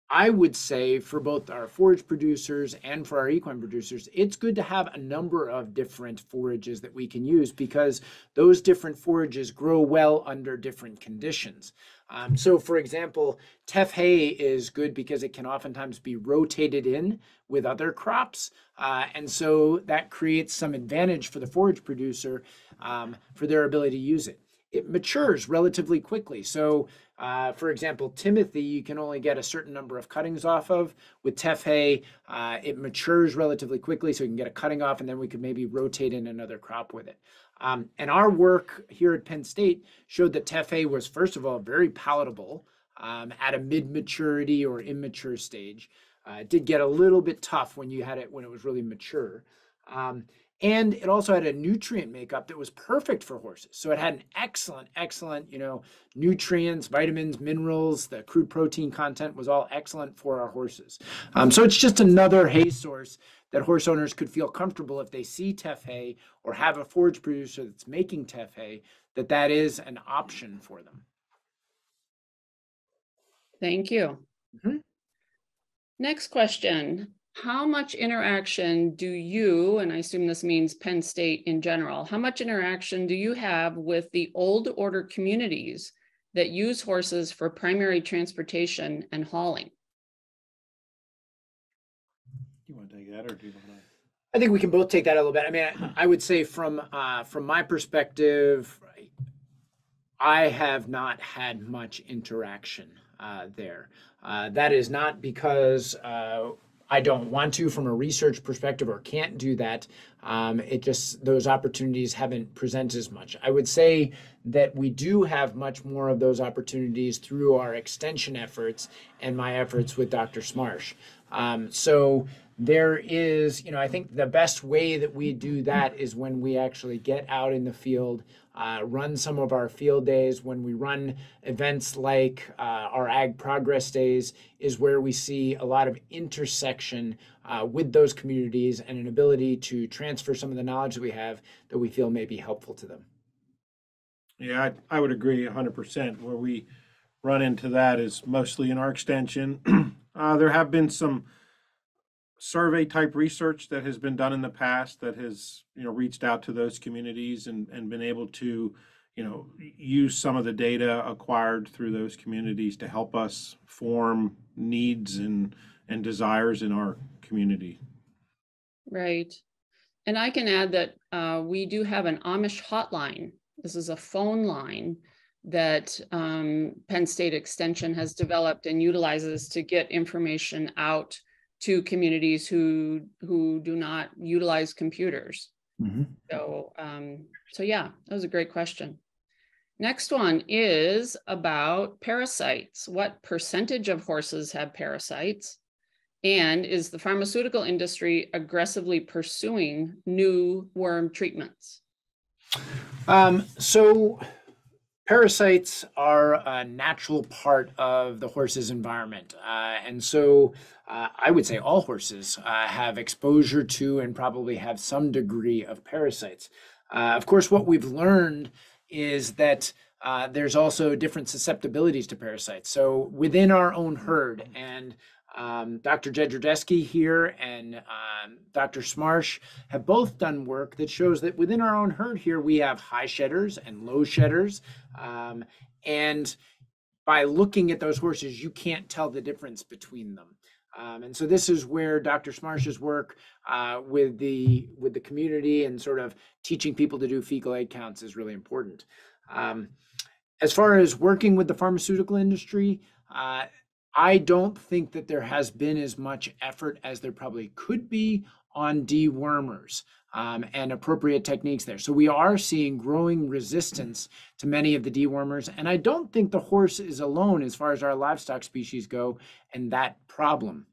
I would say for both our forage producers and for our equine producers, it's good to have a number of different forages that we can use because those different forages grow well under different conditions. Um, so, for example, teff hay is good because it can oftentimes be rotated in with other crops. Uh, and so that creates some advantage for the forage producer um, for their ability to use it. It matures relatively quickly. So, uh, for example, Timothy, you can only get a certain number of cuttings off of. With teff hay, uh, it matures relatively quickly, so you can get a cutting off, and then we could maybe rotate in another crop with it. Um, and our work here at Penn State showed that teff hay was, first of all, very palatable um, at a mid maturity or immature stage. Uh, it did get a little bit tough when you had it when it was really mature. Um, and it also had a nutrient makeup that was perfect for horses. So it had an excellent, excellent, you know, nutrients, vitamins, minerals. The crude protein content was all excellent for our horses. Um, so it's just another hay source that horse owners could feel comfortable if they see teff hay or have a forage producer that's making teff hay, that that is an option for them. Thank you. Mhm. Next question. How much interaction do you, and I assume this means Penn State in general, how much interaction do you have with the old order communities that use horses for primary transportation and hauling? You want to take that or do you want to? I think we can both take that a little bit. I mean, I, I would say from uh, from my perspective, I have not had much interaction uh, there. Uh, that is not because uh, I don't want to from a research perspective or can't do that. Um, it just, those opportunities haven't presented as much. I would say that we do have much more of those opportunities through our extension efforts and my efforts with Dr. Smarsh. Um, so there is, you know, I think the best way that we do that is when we actually get out in the field, uh, run some of our field days, when we run events like uh, our Ag Progress Days, is where we see a lot of intersection uh, with those communities and an ability to transfer some of the knowledge that we have that we feel may be helpful to them. Yeah, I, I would agree hundred percent. Where we run into that is mostly in our extension. (clears throat) uh, there have been some survey type research that has been done in the past that has, you know, reached out to those communities and, and been able to, you know, use some of the data acquired through those communities to help us form needs and, and desires in our community. Right. And I can add that uh, we do have an Amish hotline. This is a phone line that um, Penn State Extension has developed and utilizes to get information out to communities who who do not utilize computers. Mm-hmm. So um, so yeah, that was a great question. Next one is about parasites. What percentage of horses have parasites? And is the pharmaceutical industry aggressively pursuing new worm treatments? Um, so parasites are a natural part of the horse's environment. Uh, and so uh, I would say all horses uh, have exposure to and probably have some degree of parasites. Uh, of course, what we've learned is that uh, there's also different susceptibilities to parasites. So within our own herd, and um, Dr. Jedrzejewski here and um, Dr. Smarsh have both done work that shows that within our own herd here, we have high shedders and low shedders. Um, and by looking at those horses, you can't tell the difference between them. Um, and so this is where Dr. Smarsh's work uh, with the with the community and sort of teaching people to do fecal egg counts is really important. Um, as far as working with the pharmaceutical industry, uh, I don't think that there has been as much effort as there probably could be on dewormers um, and appropriate techniques there. So we are seeing growing resistance to many of the dewormers. And I don't think the horse is alone as far as our livestock species go and that problem.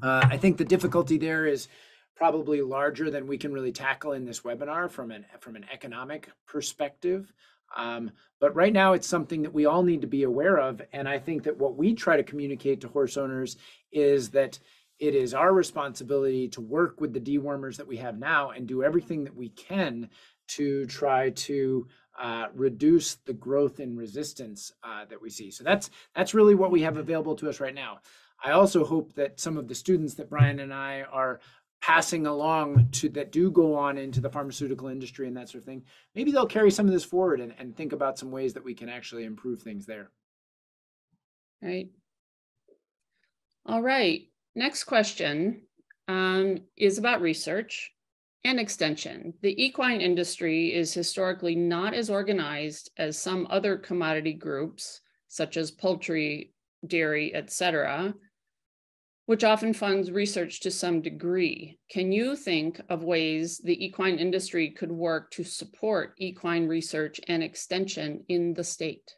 Uh, I think the difficulty there is probably larger than we can really tackle in this webinar from an from an economic perspective. Um, but right now, it's something that we all need to be aware of. And I think that what we try to communicate to horse owners is that it is our responsibility to work with the dewormers that we have now and do everything that we can to try to uh, reduce the growth in resistance uh, that we see. So that's that's really what we have available to us right now. I also hope that some of the students that Brian and I are passing along to that do go on into the pharmaceutical industry and that sort of thing, maybe they'll carry some of this forward and, and think about some ways that we can actually improve things there. Right. All right. Next question um, is about research and extension. The equine industry is historically not as organized as some other commodity groups, such as poultry, dairy, etc., which often funds research to some degree. Can you think of ways the equine industry could work to support equine research and extension in the state?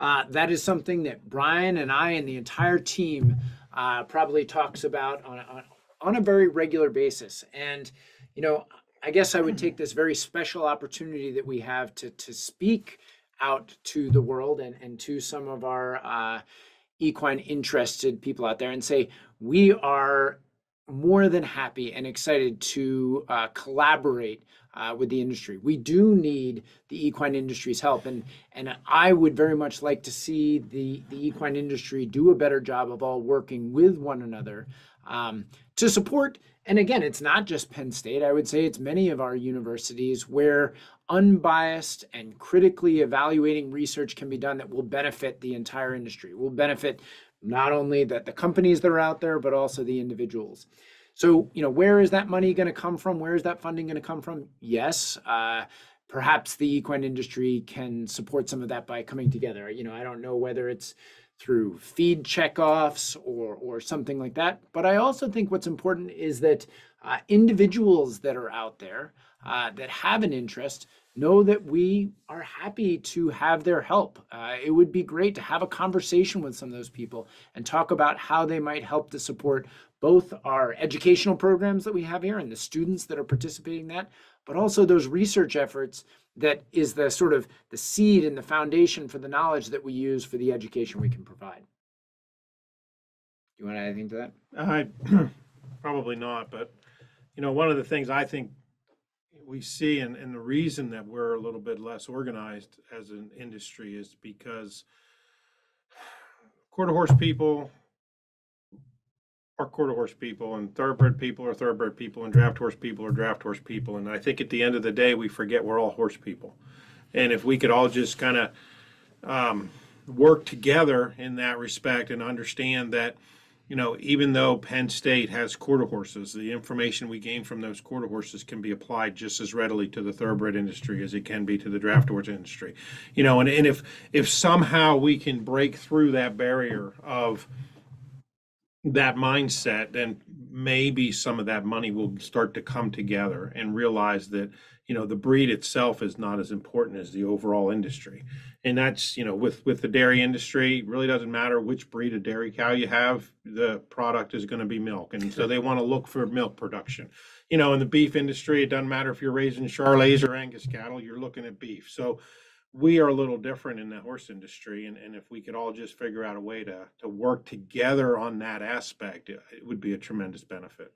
Uh, that is something that Brian and I and the entire team uh, probably talks about on, on, on a very regular basis. And, you know, I guess I would take this very special opportunity that we have to, to speak out to the world and, and to some of our uh, equine interested people out there and say we are more than happy and excited to uh, collaborate uh, with the industry. We do need the equine industry's help, and and I would very much like to see the the equine industry do a better job of all working with one another um, to support. And again, it's not just Penn State. I would say it's many of our universities where unbiased and critically evaluating research can be done that will benefit the entire industry, will benefit not only that the companies that are out there, but also the individuals. So, you know, where is that money going to come from? Where is that funding going to come from? Yes, uh, perhaps the equine industry can support some of that by coming together. You know, I don't know whether it's through feed checkoffs or or something like that. But I also think what's important is that uh, individuals that are out there uh, that have an interest know that we are happy to have their help. Uh, it would be great to have a conversation with some of those people and talk about how they might help to support both our educational programs that we have here and the students that are participating in that, but also those research efforts that is the sort of the seed and the foundation for the knowledge that we use for the education we can provide. Do you want to add anything to that? I (clears throat) probably not, but you know, one of the things I think we see and, and the reason that we're a little bit less organized as an industry is because quarter horse people are quarter horse people and thoroughbred people are thoroughbred people and draft horse people are draft horse people. And I think at the end of the day, we forget we're all horse people. And if we could all just kind of um, work together in that respect and understand that, you know, even though Penn State has quarter horses, the information we gain from those quarter horses can be applied just as readily to the thoroughbred industry as it can be to the draft horse industry. You know, and, and if if somehow we can break through that barrier of that mindset, then maybe some of that money will start to come together and realize that you know the breed itself is not as important as the overall industry. And that's you know with with the dairy industry it really doesn't matter which breed of dairy cow you have the product is going to be milk. And so they want to look for milk production. You know in the beef industry it doesn't matter if you're raising charolais or angus cattle you're looking at beef. So we are a little different in the horse industry and, and if we could all just figure out a way to to work together on that aspect it, it would be a tremendous benefit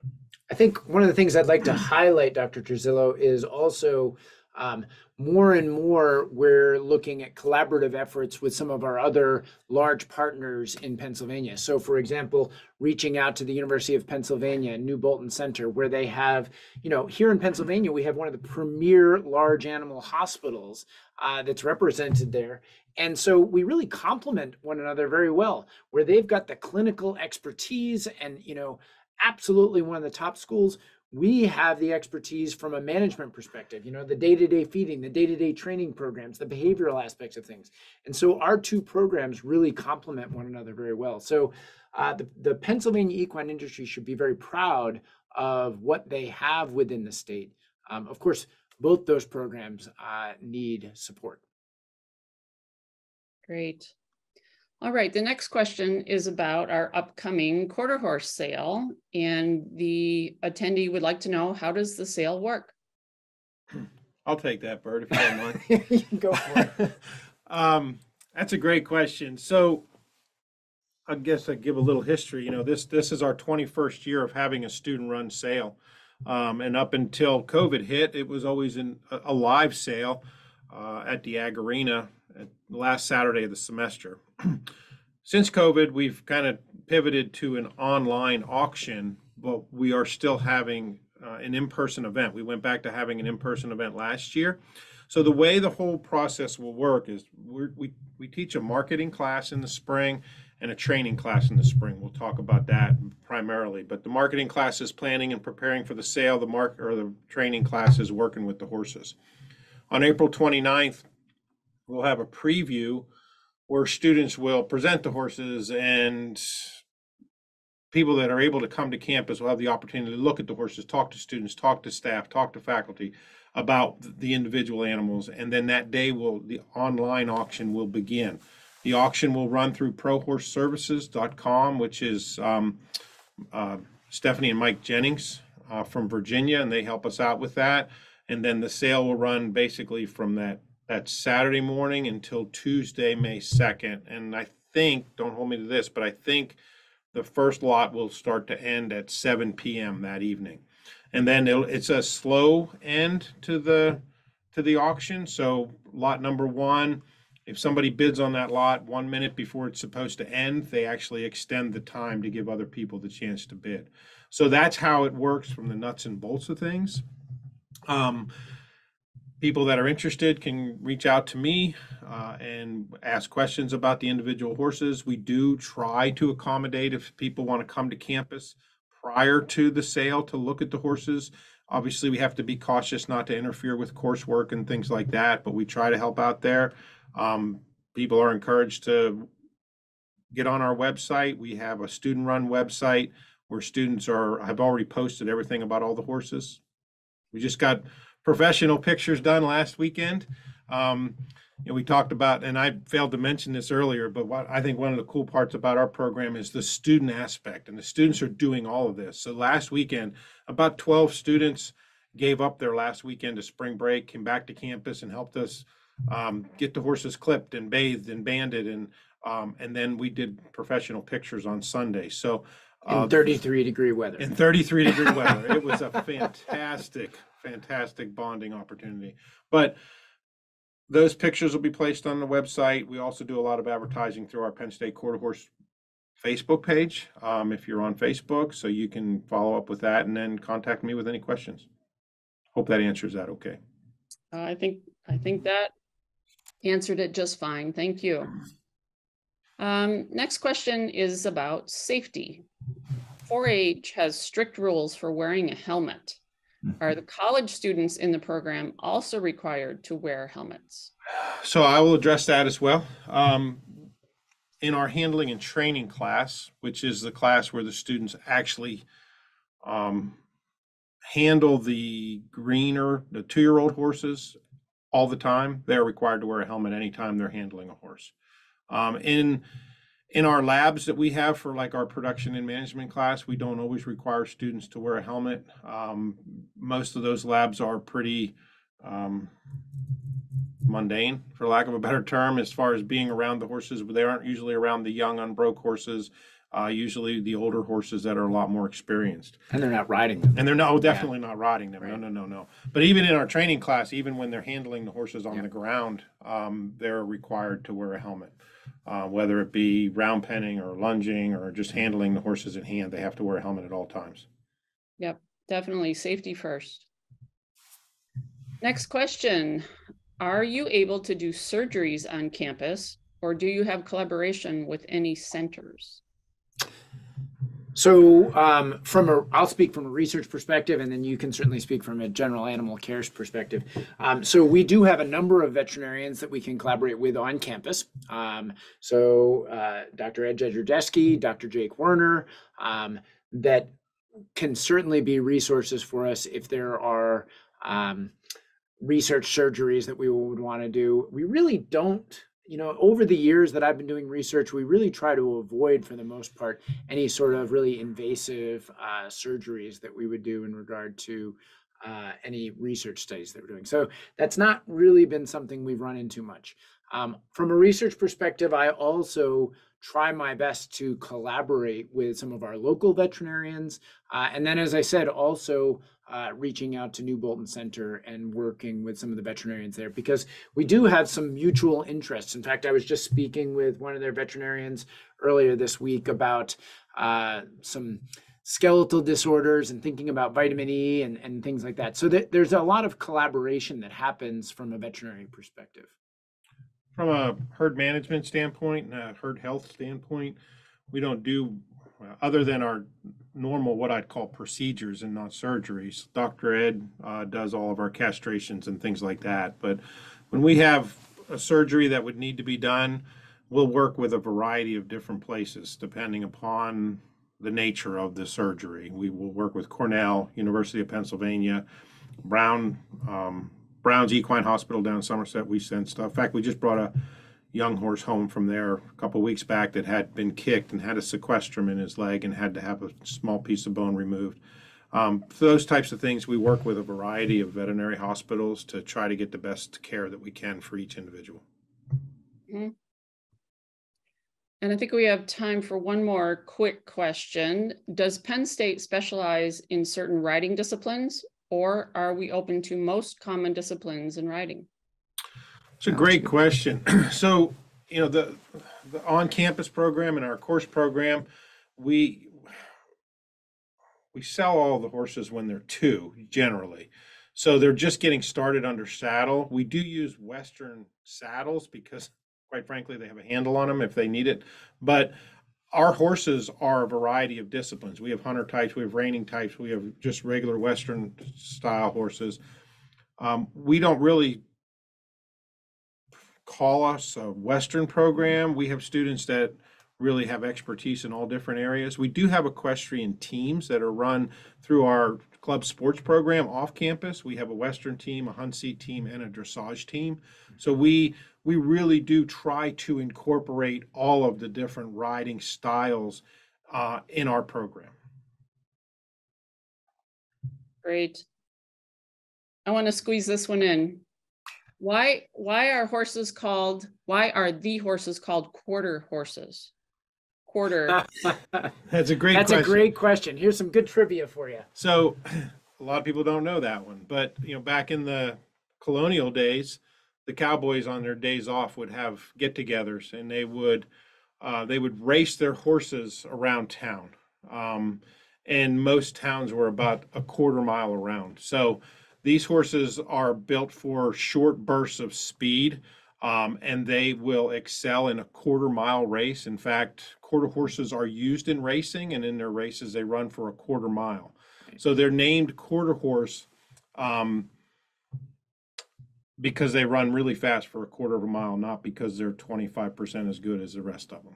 I think one of the things I'd like to highlight, Dr. Turzillo, is also um, more and more we're looking at collaborative efforts with some of our other large partners in Pennsylvania. So, for example, reaching out to the University of Pennsylvania, New Bolton Center, where they have, you know, here in Pennsylvania, we have one of the premier large animal hospitals uh, that's represented there. And so we really complement one another very well, where they've got the clinical expertise and, you know, absolutely one of the top schools we have the expertise from a management perspective you know the day-to-day feeding the day-to-day training programs the behavioral aspects of things and so our two programs really complement one another very well so uh, the, the Pennsylvania equine industry should be very proud of what they have within the state. Um, of course, both those programs uh, need support. Great. All right, the next question is about our upcoming quarter horse sale. And the attendee would like to know, how does the sale work? I'll take that, Burt, if you don't mind. (laughs) you can go for it. (laughs) um, that's a great question. So, I guess I give a little history. You know, this this is our 21st year of having a student-run sale, um, and up until COVID hit, it was always in a, a live sale uh, at the Ag Arena at last Saturday of the semester. (clears throat) Since COVID, we've kind of pivoted to an online auction, but we are still having uh, an in-person event. We went back to having an in-person event last year. So the way the whole process will work is we we teach a marketing class in the spring and a training class in the spring. We'll talk about that primarily. But the marketing class is planning and preparing for the sale. The mark or the training class is working with the horses. On April 29th, we'll have a preview where students will present the horses and people that are able to come to campus will have the opportunity to look at the horses, talk to students, talk to staff, talk to faculty about the individual animals. And then that day will, the online auction will begin. The auction will run through prohorseservices.com, which is um, uh, Stephanie and Mike Jennings uh, from Virginia, and they help us out with that. And then the sale will run basically from that that Saturday morning until Tuesday, May 2nd. And I think, don't hold me to this, but I think the first lot will start to end at 7 p.m. that evening. And then it's a slow end to the to the auction. So lot number one, if somebody bids on that lot one minute before it's supposed to end, they actually extend the time to give other people the chance to bid. So that's how it works from the nuts and bolts of things. Um, people that are interested can reach out to me uh, and ask questions about the individual horses. We do try to accommodate if people want to come to campus prior to the sale to look at the horses. Obviously, we have to be cautious not to interfere with coursework and things like that, but we try to help out there. Um, people are encouraged to get on our website. We have a student run website where students are have already posted everything about all the horses. We just got professional pictures done last weekend. Um, you know, we talked about, and I failed to mention this earlier, but what I think one of the cool parts about our program is the student aspect, and the students are doing all of this. So last weekend, about 12 students gave up their last weekend of spring break, came back to campus, and helped us um, get the horses clipped and bathed and banded, and um, and then we did professional pictures on Sunday. So in uh, 33 degree weather. in 33 degree weather. It was a fantastic, fantastic bonding opportunity. But those pictures will be placed on the website. We also do a lot of advertising through our Penn State Quarter Horse Facebook page. Um, if you're on Facebook, so you can follow up with that and then contact me with any questions. Hope that answers that okay. Uh, I think, I think that answered it just fine. Thank you. Um, next question is about safety. 4-H has strict rules for wearing a helmet. Are the college students in the program also required to wear helmets? So I will address that as well. Um, in our handling and training class, which is the class where the students actually um, handle the greener, the two-year-old horses all the time, they're required to wear a helmet anytime they're handling a horse. Um, in in our labs that we have for like our production and management class, we don't always require students to wear a helmet. Um, most of those labs are pretty um, mundane, for lack of a better term, as far as being around the horses. But they aren't usually around the young, unbroke horses. Uh, usually the older horses that are a lot more experienced. and they're not riding them. And they're no, definitely not riding them. No, no, no, no. But even in our training class, even when they're handling the horses on Yeah. the ground, um, they're required to wear a helmet. Uh, whether it be round penning or lunging or just handling the horses in hand, they have to wear a helmet at all times. Yep, definitely safety first. Next question. Are you able to do surgeries on campus or do you have collaboration with any centers? So, um, from a, I'll speak from a research perspective, and then you can certainly speak from a general animal care perspective. Um, so, we do have a number of veterinarians that we can collaborate with on campus. Um, so, uh, Dr. Ed Jedrzejewski, Dr. Jake Werner, um, that can certainly be resources for us if there are um, research surgeries that we would want to do. We really don't you know, over the years that I've been doing research, we really try to avoid, for the most part, any sort of really invasive uh, surgeries that we would do in regard to uh, any research studies that we're doing. So that's not really been something we've run into much. Um, from a research perspective, I also try my best to collaborate with some of our local veterinarians. Uh, and then, as I said, also uh, reaching out to New Bolton Center and working with some of the veterinarians there because we do have some mutual interests. In fact, I was just speaking with one of their veterinarians earlier this week about uh, some skeletal disorders and thinking about vitamin E and, and things like that. So th- there's a lot of collaboration that happens from a veterinary perspective. From a herd management standpoint and a herd health standpoint, we don't do uh, other than our normal, what I'd call procedures and not surgeries. Dr. Ed uh, does all of our castrations and things like that. But when we have a surgery that would need to be done, we'll work with a variety of different places depending upon the nature of the surgery. We will work with Cornell, University of Pennsylvania, Brown, um, Brown's Equine Hospital down Somerset. We send stuff. In fact, we just brought a young horse home from there a couple weeks back that had been kicked and had a sequestrum in his leg and had to have a small piece of bone removed. Um, for those types of things, we work with a variety of veterinary hospitals to try to get the best care that we can for each individual. Mm-hmm. And I think we have time for one more quick question. Does Penn State specialize in certain riding disciplines, or are we open to most common disciplines in riding? It's a great question. (clears throat) So, you know, the, the on-campus program and our course program, we we sell all the horses when they're two generally. So they're just getting started under saddle. We do use Western saddles because quite frankly, they have a handle on them if they need it. But our horses are a variety of disciplines. We have hunter types, we have reining types, we have just regular Western style horses. Um, we don't really call us a Western program. We have students that really have expertise in all different areas. We do have equestrian teams that are run through our club sports program off campus. We have a Western team, a hunt seat team, and a dressage team. So we we really do try to incorporate all of the different riding styles uh, in our program. Great. I want to squeeze this one in. Why why are horses called why are the horses called quarter horses? Quarter. (laughs) That's a great That's question. a great question. Here's some good trivia for you. So a lot of people don't know that one, but you know, back in the colonial days, the cowboys on their days off would have get-togethers and they would uh, they would race their horses around town. Um, and most towns were about a quarter mile around. So these horses are built for short bursts of speed, um, and they will excel in a quarter mile race. In fact, quarter horses are used in racing, and in their races, they run for a quarter mile. So they're named quarter horse um, because they run really fast for a quarter of a mile, not because they're 25% as good as the rest of them.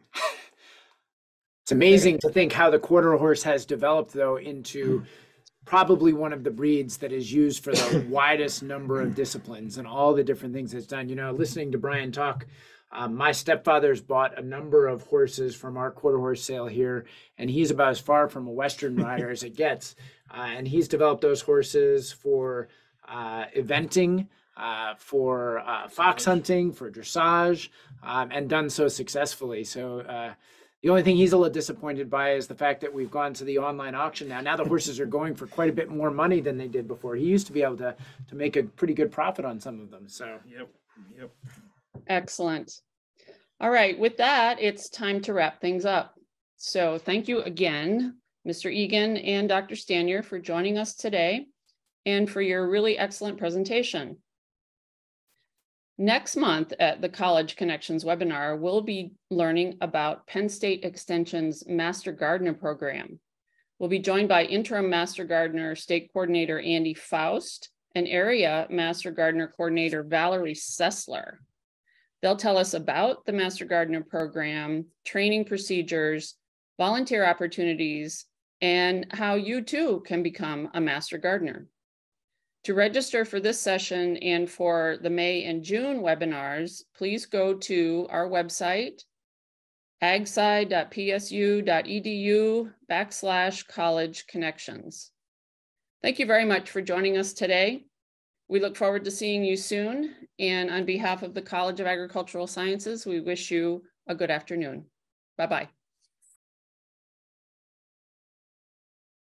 It's amazing to think how the quarter horse has developed, though, into (clears throat) probably one of the breeds that is used for the (coughs) widest number of disciplines and all the different things it's done. You know, listening to Brian talk, um, my stepfather's bought a number of horses from our quarter horse sale here, and he's about as far from a Western (laughs) rider as it gets. Uh, and he's developed those horses for uh, eventing, uh, for uh, fox hunting, for dressage, um, and done so successfully. So uh, the only thing he's a little disappointed by is the fact that we've gone to the online auction now. Now the horses are going for quite a bit more money than they did before. He used to be able to to make a pretty good profit on some of them. So Yep, yep. Excellent. All right, with that, it's time to wrap things up. So thank you again, Mr. Egan and Dr. Staniar for joining us today and for your really excellent presentation. Next month at the College Connections webinar, we'll be learning about Penn State Extension's Master Gardener program. We'll be joined by interim Master Gardener State Coordinator Andy Faust and Area Master Gardener Coordinator Valerie Sessler. They'll tell us about the Master Gardener program, training procedures, volunteer opportunities, and how you too can become a Master Gardener. To register for this session and for the May and June webinars, please go to our website, agsci.psu.edu backslash college connections. Thank you very much for joining us today. We look forward to seeing you soon. And on behalf of the College of Agricultural Sciences, we wish you a good afternoon. Bye-bye.